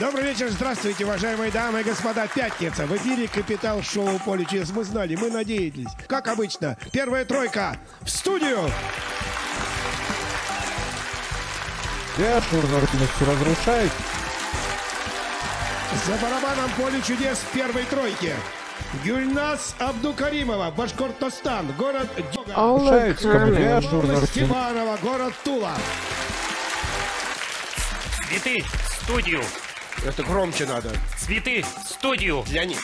Добрый вечер, здравствуйте, уважаемые дамы и господа. Пятница. В эфире Капитал Шоу Поле чудес. Мы знали, мы надеялись. Как обычно, первая тройка в студию. Я все разрушает. За барабаном Поле чудес в первой тройке. Гюльнас Абдукаримова, Башкортостан, город. Шается, я Степанова, город Тула. Цветы в студию. Это громче надо. Цветы в студию. Для них.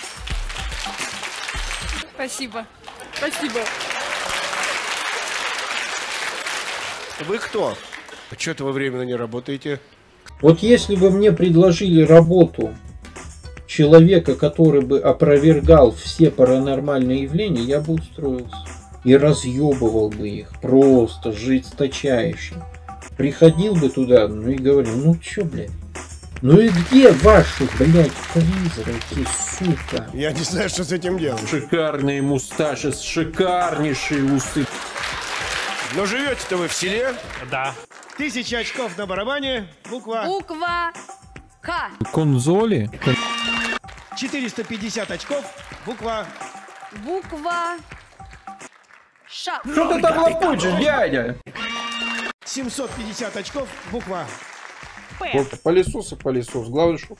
Спасибо. Спасибо. Вы кто? Что-то вы временно не работаете. Вот если бы мне предложили работу человека, который бы опровергал все паранормальные явления, я бы устроился. И разъебывал бы их просто жесточайше. Приходил бы туда, ну и говорил, ну чё, блядь? Ну и где ваши, блядь, призраки, сука? Я не знаю, что с этим делать. Шикарные мусташи, шикарнейшие усы. Но живете-то вы в селе. Да. Тысяча очков на барабане. Буква Буква К. Конзоли? 450 очков. Буква Буква Ш. Что ты там лопочешь, дядя? 750 очков. Буква Вот пылесос и пылесос. Главное, что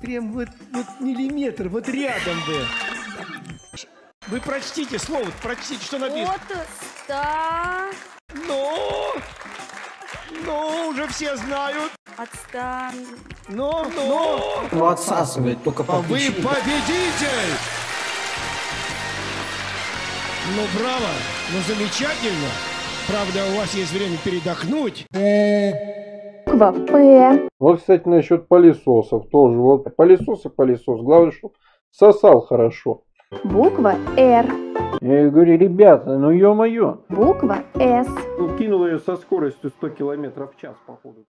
Прям вот, вот миллиметр, вот рядом вы. Вы прочтите слово, прочтите, что написано. От ста... Ну, ну, уже все знают. Отстан... Ну, ну, Ну, отсасывает только а по вы победитель. Ну, браво, ну, замечательно. Правда, у вас есть время передохнуть. Буква П. Вот, кстати, насчет пылесосов тоже. Вот пылесос и пылесос. Главное, что сосал хорошо. Буква Р. Я говорю, ребята, ну ё-моё. Буква С. Ну, кинул ее со скоростью 100 километров в час, походу.